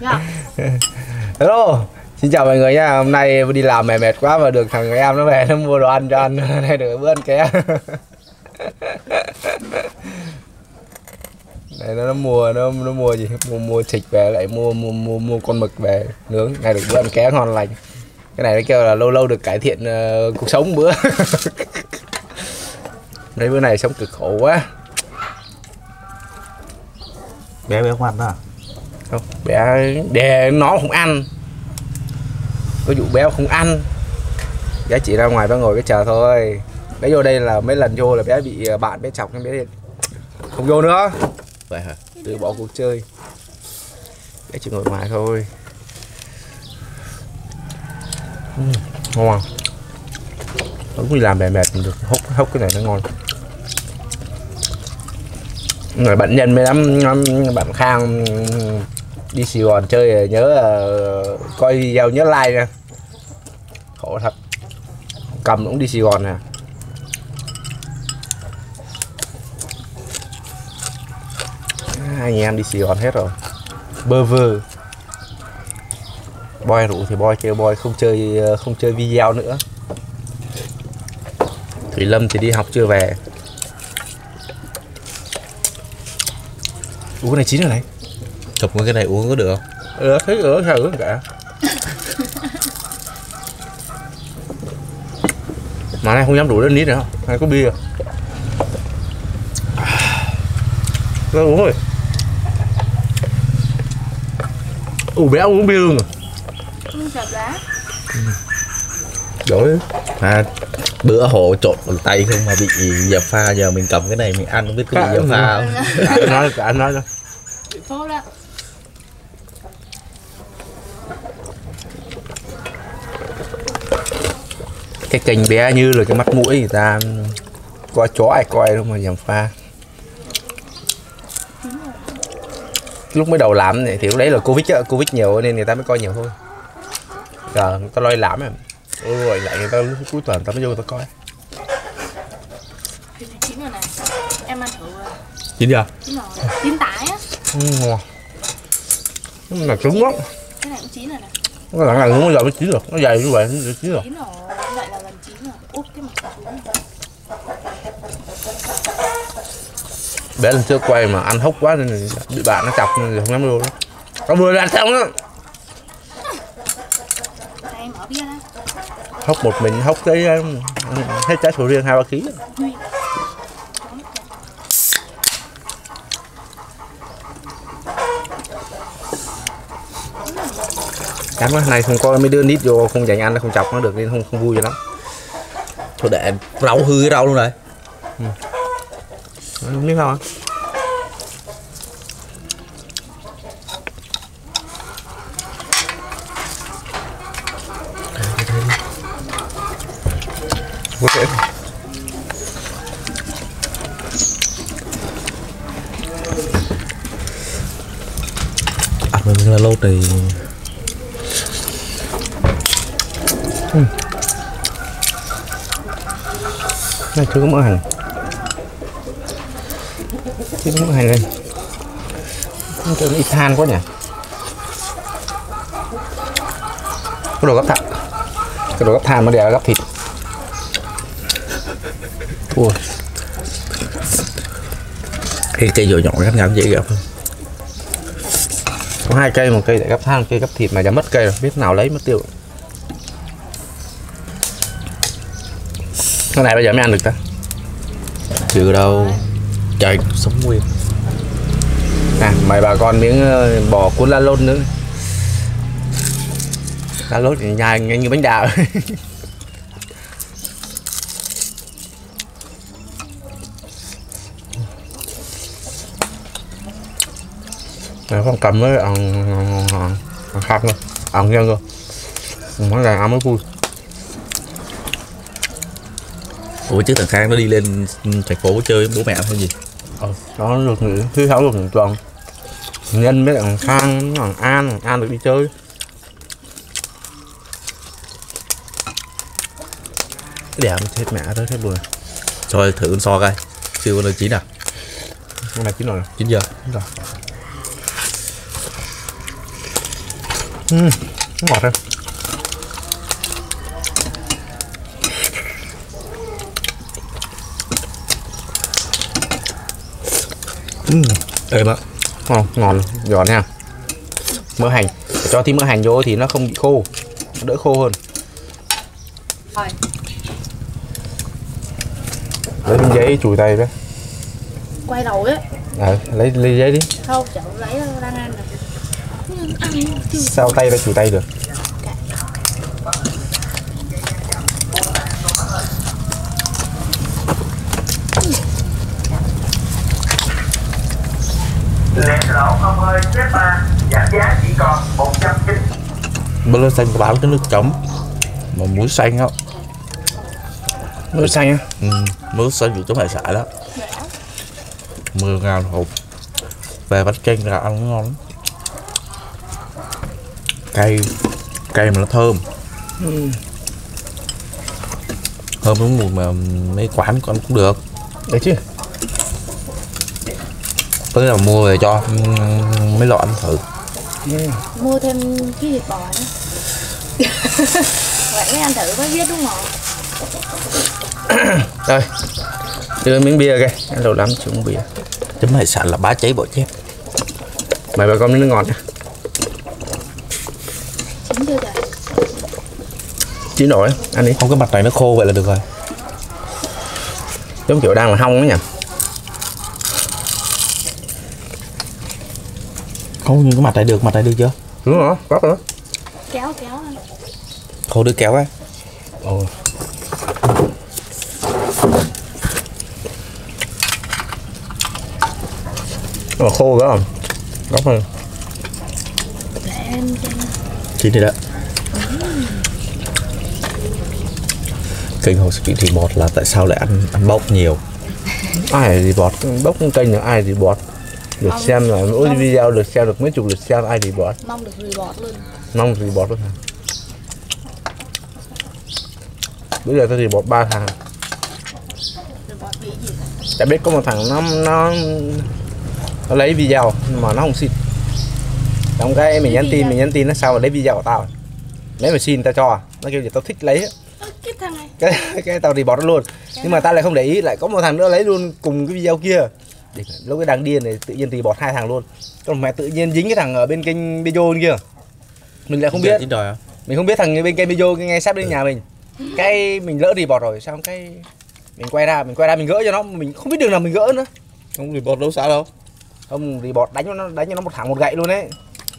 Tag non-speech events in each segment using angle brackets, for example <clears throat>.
Dạ. <laughs> Hello, xin chào mọi người nha. Hôm nay đi làm mệt mệt quá và được thằng em nó về nó mua đồ ăn cho ăn. Đây được bữa ăn ké. Đây nó, nó mua nó nó mua gì? Mua mua thịt về lại mua mua mua mua con mực về nướng. Này được bữa ăn ké ngon lành. Cái này nó kêu là lâu lâu được cải thiện ờ, cuộc sống bữa. <laughs> Mấy bữa này sống cực khổ quá. bé bé không ăn à không bé để nó không ăn. Có vụ bé không ăn. Bé chỉ ra ngoài bé ngồi bé chờ thôi. Bé vô đây là mấy lần vô là bé bị ờ, bạn bé chọc nên bé không vô nữa. Vậy hả? Từ bỏ cuộc chơi. Bé chỉ ngồi ngoài thôi. Uhm, ngon đúng đi làm mệt mệt mình được. Hút hút cái này nó ngon. Người bệnh nhân mới lắm bạn khang đi Sài Gòn chơi ờ, nhớ uh, coi video nhớ like nha. Khổ thật. Cầm cũng đi Sài Gòn nè. Hai anh em đi Sài Gòn hết rồi. Bơ vơ. Boy rủ thì boy kêu boy không chơi ờ, không chơi video nữa. Thủy Lâm thì đi học chưa về? Ủa cái này chín rồi này chụp cái này uống có được không? Ừ, thấy ở sao ướt cả? <laughs> Mà này không dám đuổi đến nít nữa. Không? Này có bia. Nó uống rồi Ủa bé uống bia luôn rồi Không chập lá. Đổi à bữa hộ trộn bằng tay không mà bị dập pha giờ mình cầm cái này mình ăn không biết có bị dập pha không? Anh nói cả anh nói cho Bị phốt đó. Cái kênh bé như là cái mắt mũi người ta Coi chó ai coi đâu mà dầm pha lúc mới đầu làm này thì lúc đấy là covid á, covid nhiều nên người ta mới coi nhiều thôi giờ người ta lôi làm em ôi rồi lại người ta lúc cuối tuần người ta mới vô người ta coi chín rồi này. Em ăn thử rồi. chín chưa Chín rồi. Chín tái á. ừ, ngon nó là trứng lắm Cái này cũng chín rồi này. nó là ngày muốn giờ mới chín được nó dày như vậy nó chín được Chín rồi. Vậy là gần chín rồi. Úp cái mặt xuống này. Bé lần trước quay mà ăn hốc quá nên bị bạn nó chọc nên không dám vô nữa nó vừa làm xong đó ra. hốc một mình hốc cái um, hết trái sầu riêng hai ba ký Cám quá, này không có mấy đứa nít vô không dành ăn nó không chọc nó được nên không không vui cho lắm. thôi để rau hư cái rau luôn này Sao á. Có thể ăn mình là lâu thì này chưa có mỡ hành cái nước này lên. Nó tưởng ít than quá nhỉ? Cái đồ gấp thận cái đồ gấp than mới đè gấp thịt. Ui. Cái cây dồi nhọn gấp ngắm dễ gặp hơn. Có hai cây, một cây để gấp than cây gấp thịt mà đã mất cây rồi, biết nào lấy mất tiêu. Cái này bây giờ mới ăn được ta. Chưa đâu trời, sống nguyên. À mày bà con miếng ờ, bò cuốn la lôn nữa. La lốt thì nhai nhanh như bánh đào. <laughs> Này con cầm với ăn ăn ăn khác luôn. Ăn nhân luôn. Món này ăn mới vui. Ủa, chứ thằng khang nó đi lên thành phố chơi với bố mẹ hay gì? Ờ nó được nghỉ thứ sáu được nghỉ tuần. Nhân với thằng khang thằng an thằng an được đi chơi. Đẻ nó chết mẹ đó hết luôn. Rồi thử so coi chưa con nào chín à? Con này chín rồi. Chín giờ. Chín rồi. Ừm, ngọt thôi êm á ngon ngon giòn nha. Mỡ hành cho tí mỡ hành vô thì nó không bị khô nó đỡ khô hơn. Lấy miếng giấy chùi tay với. Quay đầu á ờ lấy lấy giấy đi. Không chậu lấy đang ăn rồi sao tay ra chùi tay được Lẹ lộn ông ơi, xếp ba Giảm giá chỉ còn 190 bơ lơ xanh có bán cái nước chấm mà muối xanh á. Mỡ xanh á? Ừ, muối xanh vụ chấm hải sản đó. 10 ngàn hộp. Về bánh canh là ăn ngon lắm. Cay cay mà nó thơm. Thơm đúng mùi mà mấy quán con cũng được. Đấy chứ tới là mua về cho ừm, mấy lọ ăn thử. Mua thêm cái thịt bò nữa. Vậy mới ăn thử mới biết đúng không? <coughs> Rồi đưa miếng bia kìa. Ăn lâu lắm chứ uống bia. Chấm hải sản là bá cháy bỏ chép mời bà con miếng nước ngọt nha. Chín chưa trời? Chín rồi ăn đi. Không cái mặt này nó khô vậy là được rồi. Giống kiểu đang là hong đó nhỉ không nhưng cái mặt này được mặt này được chưa? Đúng rồi có rồi. Kéo kéo khô đưa kéo á. Ồ. Nó khô quá không góc hơn chín thì đó. Kênh hồ sự kiện thịt bọt là tại sao lại ăn ăn bốc nhiều? <laughs> Ai thì bọt bốc kênh là ai thì bọt được Ông- xem là mỗi video được xem được mấy chục lượt xem ai thì bọt Mong được report luôn. Mong bọt luôn hả? Bây giờ tôi thì bọt ba thằng. Report bị gì? Chả biết có một thằng nó nó nó lấy video mà nó không xin. Xong cái mình nhắn tin mình nhắn tin nó sao mà lấy video của tao? Nếu mà xin tao cho. Nó kêu gì tao thích lấy Cái thằng này. Cái cái tao bỏ nó luôn. Nhưng mà tao lại không để ý lại có một thằng nữa lấy luôn cùng cái video kia Đỉnh, lúc cái đang điên này tự nhiên thì bọt hai thằng luôn. Còn mẹ tự nhiên dính cái thằng ở bên kênh video kia mình lại không biết. à mình không biết thằng bên kênh cái ngay sắp đến nhà mình. Cái mình lỡ thì bọt rồi xong cái mình quay ra mình quay ra mình gỡ cho nó. Mình không biết đường nào mình gỡ nữa. Không thì bọt đâu xa đâu. Không thì bọt đánh nó đánh cho nó một thẳng một gậy luôn đấy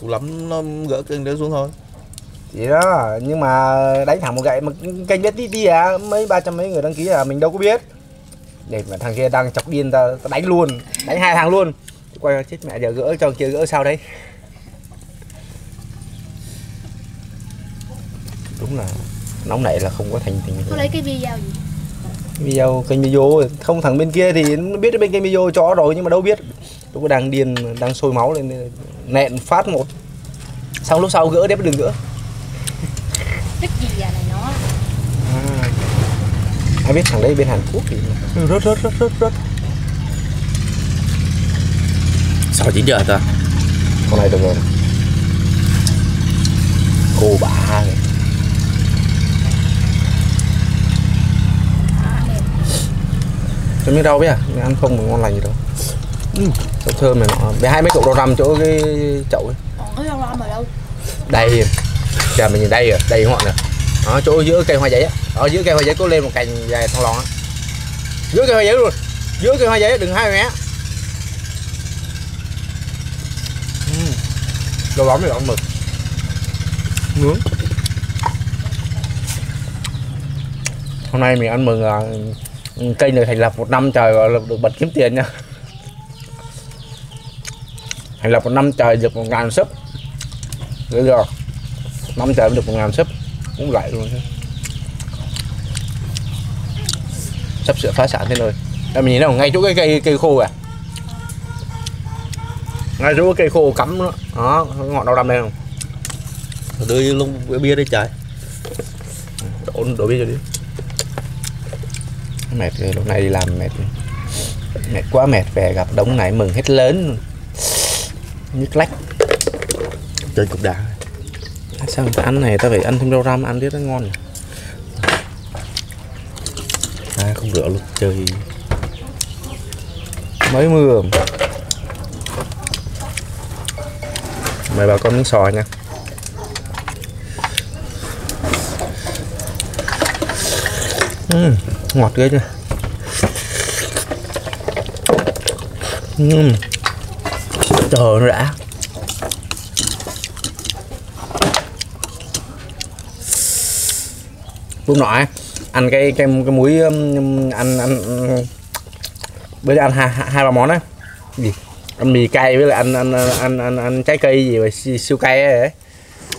cũng lắm nó gỡ kênh đó xuống thôi. Chỉ đó nhưng mà đánh thẳng một gậy mà kênh biết tí tí à mấy ba trăm mấy người đăng ký à mình đâu có biết để mà thằng kia đang chọc điên ta, ta đánh luôn đánh hai thằng luôn. Quay ra chết mẹ giờ gỡ cho kia gỡ sao đấy. Đúng là nóng nảy là không có thành tình Có lấy cái video gì? Video kênh video không thằng bên kia thì nó biết bên kênh video cho rồi nhưng mà đâu biết. Lúc đang điên đang sôi máu lên nẹn phát một. Xong lúc sau gỡ đép đừng gỡ Thích gì giờ này nó à. Ai biết thằng đấy bên Hàn Quốc thì rất rất rất rất rất sáu chín giờ ta? Con này được rồi. Cô bà này. cho miếng rau biết à? Miếng ăn không mà ngon lành gì đâu. Ừ. rau thơm này nọ. Bé hai mấy cậu rau răm chỗ cái chậu ấy. Còn có rau răm ở đâu? Đây. Chờ mình nhìn đây rồi đây ngọn nè. Đó chỗ giữa cây hoa giấy á ở dưới cây hoa giấy có lên một cành dài thon lòn dưới cây hoa giấy luôn. Dưới cây hoa giấy đừng hai mẹ đồ bóng này ăn mực. Nướng. Hôm nay mình ăn mừng là cây này thành lập một năm trời và được bật kiếm tiền nha. Thành lập một năm trời được một ngàn sấp bây giờ năm trời mới được một ngàn sấp cũng lại luôn chứ sắp sửa phá sản thế rồi Đây, mình nhìn nào ngay chỗ cái cây cây khô à ngay chỗ cây khô cắm đó cái ngọn đau đâm đây không? Đưa luôn bia đi trời đổ đổ bia cho đi. Mệt rồi lúc này đi làm mệt mệt quá mệt về gặp đống này mừng hết lớn. Nhức lách. Chơi cục đá. Sao ta ăn này? Ta phải ăn thêm rau răm ăn biết nó ngon nhỉ à, không rửa luôn chơi mấy mưa. Mời bà con miếng sò nha. Uhm, ngọt ghê chưa? Uhm. trời nó đã. Lúc nọ ấy, ăn cái cái cái muối um, ăn ăn bây giờ ăn hai hai ba món á. Gì? Ăn mì cay với lại ăn ăn ăn ăn, ăn, ăn trái cây gì si- siêu cay ấy,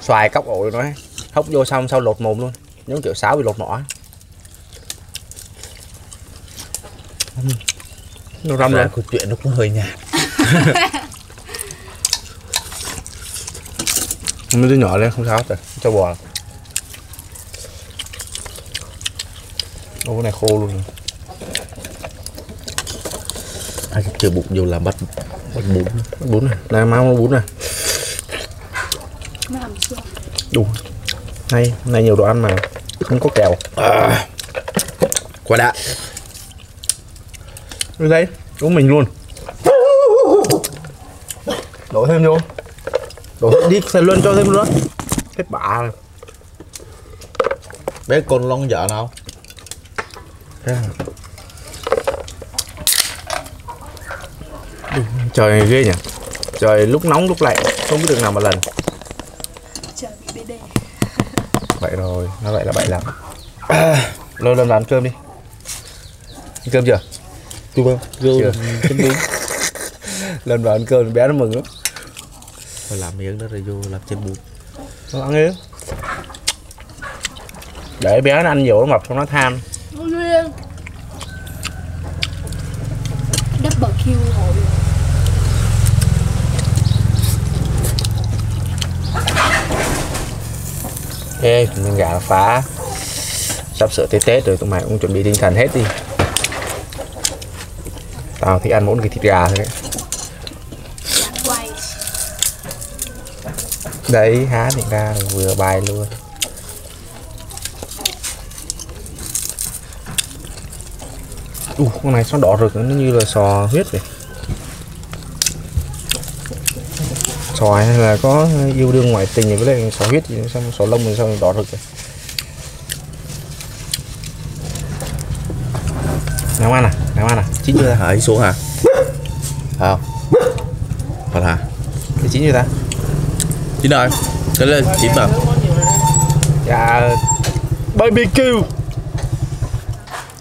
xoài cốc ổi nó hốc vô xong sau lột mồm luôn. Giống kiểu sáo bị lột mỏ nó răm Rồi, lên câu chuyện nó cũng hơi nhạt. <laughs> Mấy đứa nhỏ lên không sao hết rồi cho bò Ô cái này khô luôn rồi. ai chưa bụng vô là bắt bắt bún. Bún này đây máu bún này. Làm đủ. Nay nay nhiều đồ ăn mà không có kèo à, quá đã. Đây đây, uống mình luôn. Đổ thêm vô. Đổ thêm đi, xài luôn cho thêm nữa Hết bả rồi. Bé con long vợ nào Trời này ghê nhỉ. Trời lúc nóng lúc lạnh. Không biết được nào mà lần. Trời bị bê đê. Vậy rồi, nó vậy là vậy lắm. À, Lôi lên ăn cơm đi. Ăn cơm chưa? chưa vô Chưa. bún <laughs> Lên vào ăn cơm bé nó mừng lắm. Phải làm miếng đó rồi vô làm chân bún. Nó ăn đi. Để bé nó ăn nhiều nó mập xong nó tham Ôi Nguyên Kill rồi. Ê, miếng gà phá. Sắp sửa tới Tết rồi, tụi mày cũng chuẩn bị tinh thần hết đi. Tao thích ăn mỗi cái thịt gà thôi đấy. Đấy, há miệng ra vừa bài luôn Ủa, con này sao đỏ rực nó như là sò huyết vậy? Sò hay là có yêu đương ngoại tình với lại sò huyết gì sao sò lông thì sao đỏ rực vậy? Nào ăn à, nào ăn à, chín chưa ta? hả xuống hả? Không? Phải hả? Cái chín chưa ta? chín rồi cái lên chín mà Dạ BBQ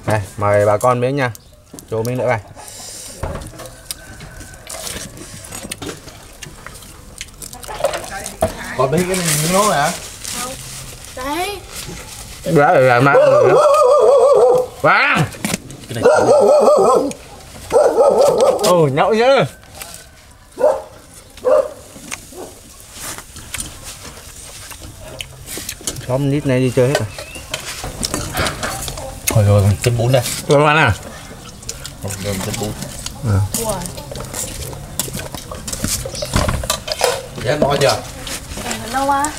Đây, mời bà con miếng nha. Cho miếng nữa này. Còn mấy cái miếng nốt hả? Đấy. Đó là mang người đó. Vàng cái này Ồ, nhậu chứ Xóm nít này đi chơi hết rồi thôi rồi chân bún đây. Con ăn à? rồi chân bún. Ủa dạ nói chưa? Lâu quá.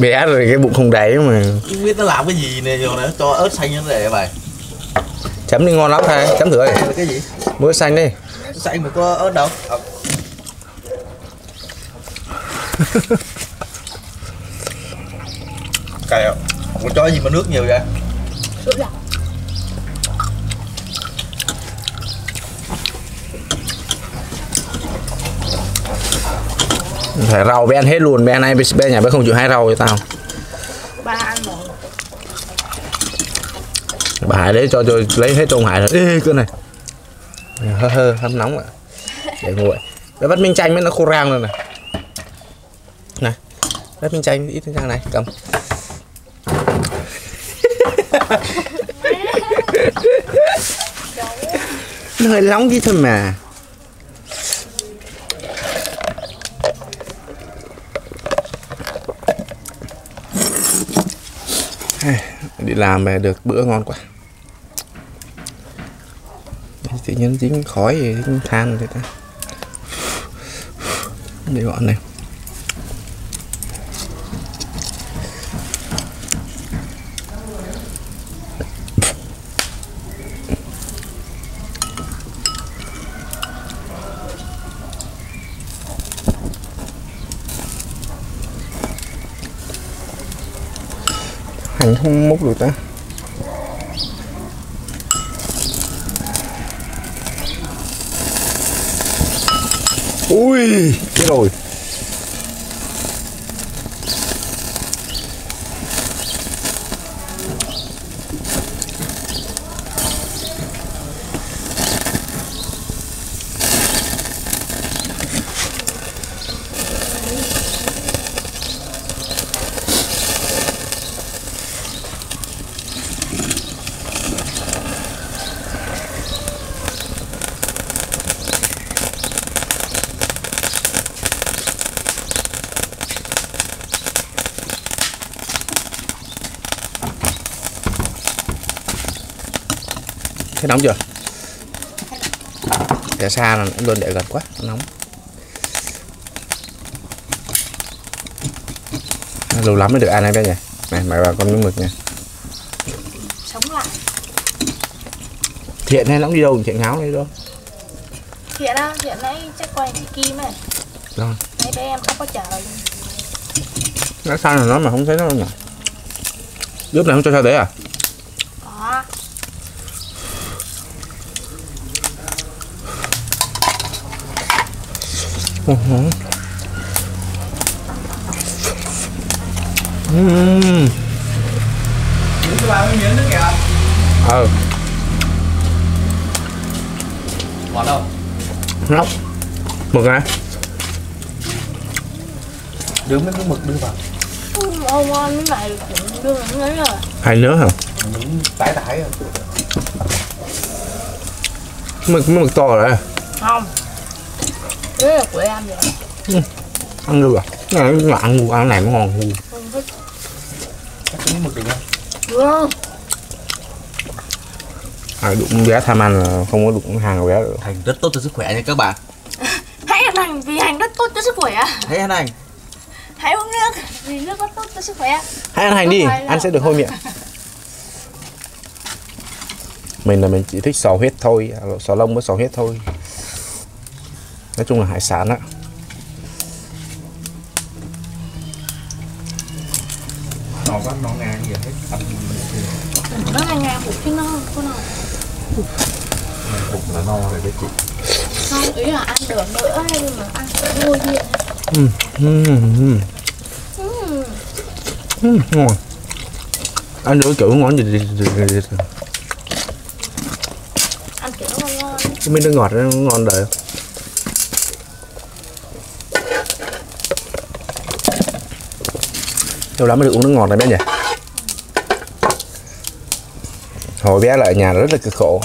Bé rồi cái bụng không đầy mà. Không biết nó làm cái gì nè rồi nó cho ớt xanh nó để vậy. Chấm đi ngon lắm thôi, chấm thử là cái gì? Muối xanh đi. Xanh mà có ớt đâu. Ờ. <laughs> cay không? Không có cho gì mà nước nhiều vậy? Sữa đặc Phải rau bé ăn hết luôn, bé này bé nhà bé không chịu hai rau cho tao. Ba ăn một. Bà Hải đấy cho, cho lấy hết trong Hải rồi. Ê cơ này. Hơ hơ hâm nóng ạ. Để nguội. Cái vắt minh chanh mới nó khô rang rồi này. Này vắt minh chanh ít rang này cầm. <laughs> Nó hơi nóng chứ thôi mà đi làm về được bữa ngon quá. Tự nhiên dính khói, dính than thế ta. Để gọn này. Mình không múc được ta. Ui chết rồi. Nóng chưa? Để xa là luôn để gần quá, nó nóng. Lâu lắm mới được ăn này bé nhỉ? Này, mày vào con miếng mực nha. sống lại Thiện hay nóng đi đâu, thiện ngáo đi đâu. hiện á hiện nãy chắc quay chị kim này Rồi. nãy bé em khóc có trời Nó sao là nó mà không thấy nó nhỉ? Giúp này không cho sao đấy à? có Ừm. Ờ, Ngọt đâu? nóc. Mực này. Đưa mấy cái mực đưa vào. ông ngon cái này đưa nó ấy rồi Hay nữa hả? Những tải rồi. Mực mực to rồi. không đấy là của em vậy Ăn được à? Này nó ăn ăn này nó ngon ngu. không thích Cắt cái mực được không? đúng không À, đụng bé tham ăn là không có đụng hàng của bé được. Hành rất tốt cho sức khỏe nha các bạn. <laughs> hãy ăn hành vì hành rất tốt cho sức khỏe Thấy anh anh? hãy uống nước vì nước rất tốt cho sức khỏe Hãy ăn hành đi, ăn sẽ được hôi miệng. <laughs> Mình là mình chỉ thích sò huyết thôi, sò lông với sò huyết thôi. Nói chung là hải sản á. Nó có nó ngang gì hết. Ăn nó ngang ngang hụt chứ nó có nào cục là no rồi đấy chị. không ý là ăn được nữa nhưng mà ăn vui miệng Ừm, ừm, ừm, Ừm, ừm, ngon. Ăn được kiểu ngon gì gì gì ăn kiểu ngon ngon Cái miếng nước ngọt nó ngon đời. Lâu lắm mới được uống nước ngọt này bé nhỉ? Hồi bé là ở nhà rất là cực khổ.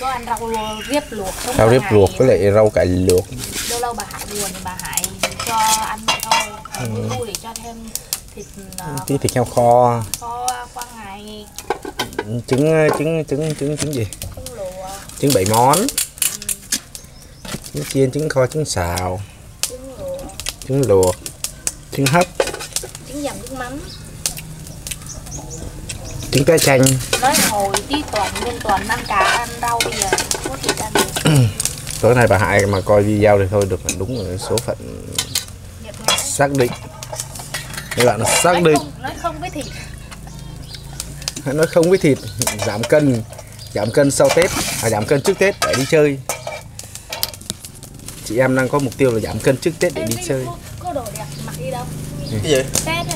Có ăn rau riếp luộc Rau riếp luộc với lại rau cải luộc. Lâu lâu bà Hải buồn thì bà Hải cho ăn vậy thôi còn ừ. tôi cho thêm thịt uh, Tí thịt heo kho. kho qua ngày. Trứng trứng trứng trứng trứng gì? không lùa Trứng bảy món. Trứng chiên, trứng kho, trứng xào. Trứng Trứng luộc. Trứng hấp. trứng mắm Trứng cá chanh. Nói hồi đi tuần nguyên tuần ăn cá ăn rau bây giờ có thịt ăn được. <clears throat> Tối nay bà Hại mà coi video thì thôi được đúng là số phận xác định. Các bạn xác nói định. không nói không với thịt. <laughs> Nó không với thịt Giảm cân Giảm cân sau Tết À giảm cân trước Tết để đi chơi. Chị em đang có mục tiêu là giảm cân trước Tết để đi chơi. có, có đồ đẹp mặc đi đâu. Cái gì? Tết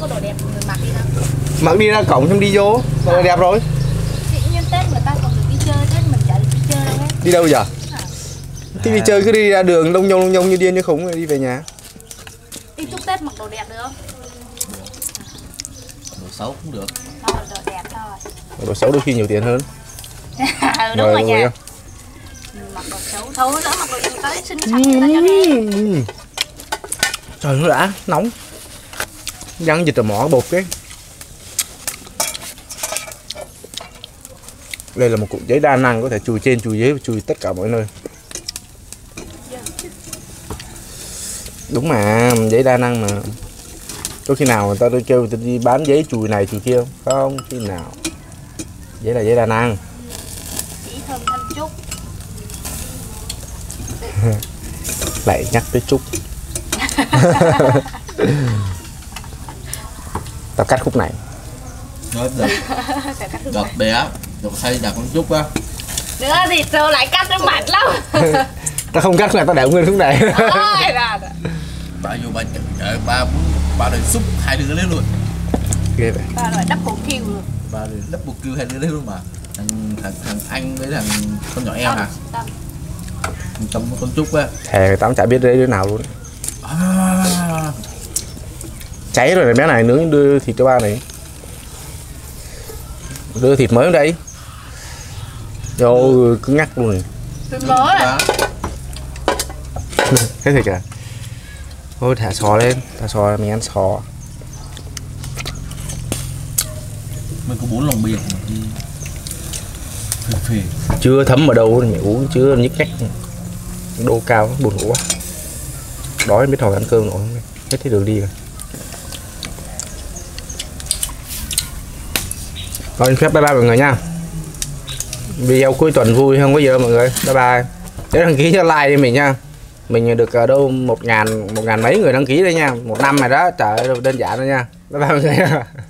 có đồ đẹp mặc đi đâu? Mặc đi ra cổng xong đi vô. Rồi đẹp rồi. Tự nhiên Tết người ta còn được đi chơi Tết mình chả được đi chơi đâu hết Đi đâu giờ Thì đi chơi cứ đi ra đường lông nhông lông nhông như điên như khủng rồi đi về nhà. Đi chúc Tết mặc đồ đẹp được không? Đồ xấu cũng được. đồ đẹp thôi. Đồ xấu đôi khi nhiều tiền hơn. <laughs> Ừ, đúng Rồi, rồi nha. rồi. Ừ, mặc đồ xấu thôi nữa mặc đồ người ta xinh xắn Ừm. Trời nó đã nóng Dịch rồi mỏ bột cái. Đây là một cục giấy đa năng có thể chùi trên chùi dưới chùi tất cả mọi nơi. Đúng mà, giấy đa năng mà. Có khi nào người ta tôi kêu ta đi bán giấy chùi này chùi kia không? Không, khi nào? Giấy là giấy đa năng. Chút <laughs> Lại nhắc tới Trúc <laughs> Tao cắt khúc này. Nó đợt, Phải cắt thương đợt mại. bé đợt hay đặt con chút á. Nữa thì giờ lại cắt nó mệt lắm. <laughs> Ta không cắt là ta để nguyên xuống này. Ôi, là- vô bà chợ chợ ba ba đời xúc hai đứa lên luôn. Ghê vậy. Ba rồi đắp hộp kiều luôn. Ba đời bục kêu hai đứa lên luôn mà. Thằng thằng thằng anh với thằng con nhỏ em hả? Tâm. con trúc á. Thề tao chả biết đấy đứa nào luôn. À, cháy rồi này bé này nướng đưa thịt cho ba này. Đưa thịt mới đây. Rồi cứ ngắt luôn. Này. Tôi mới à. <laughs> thế thì kìa? Thôi thả sò lên. Thả sò mình ăn sò. Mình có bốn lòng phê chưa thấm ở đâu mẹ uống chưa nhức nhách. Đô cao buồn ngủ quá. Đói biết hồi ăn cơm nổi không? Hết thấy đường đi rồi Rồi xin phép bye bye mọi người nha. Video cuối tuần vui không có giờ mọi người. Bye bye. Nhớ đăng ký cho like cho mình nha. Mình được ờ, đâu một ngàn một ngàn mấy người đăng ký đây nha. Một năm này đó. Trời ơi đơn giản thôi nha. Bye bye mọi người. nha <laughs>